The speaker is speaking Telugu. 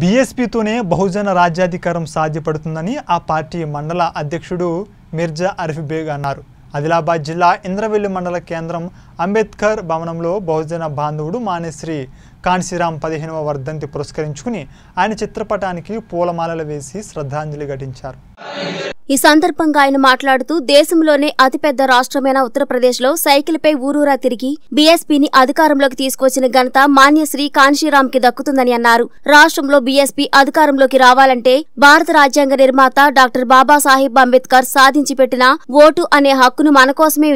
బీఎస్పీతోనే బహుజన రాజ్యాధికారం సాధ్యపడుతుందని ఆ పార్టీ మండల అధ్యక్షుడు మిర్జా అరిఫ్ బేగ్ అన్నారు. ఆదిలాబాద్ జిల్లా ఇంద్రవెల్లి మండల కేంద్రం అంబేద్కర్ భవనంలో బహుజన బాంధవుడు మానేశ్రీ కాన్సీరాం పదిహేనవ వర్ధంతి పురస్కరించుకుని ఆయన చిత్రపటానికి పూలమాలలు వేసి శ్రద్ధాంజలి ఘటించారు. ఈ సందర్భంగా ఆయన మాట్లాడుతూ దేశంలోనే అతిపెద్ద రాష్ట్రమైన ఉత్తరప్రదేశ్లో సైకిల్పై ఊరూరా తిరిగి బీఎస్పీని అధికారంలోకి తీసుకొచ్చిన ఘనత మాన్యశ్రీ కాన్షీరామ్కి దక్కుతుందని అన్నారు. రాష్ట్రంలో బీఎస్పీ అధికారంలోకి రావాలంటే భారత రాజ్యాంగ నిర్మాత డాక్టర్ బాబాసాహెబ్ అంబేద్కర్ సాధించి పెట్టిన ఓటు అనే హక్కును మన కోసమే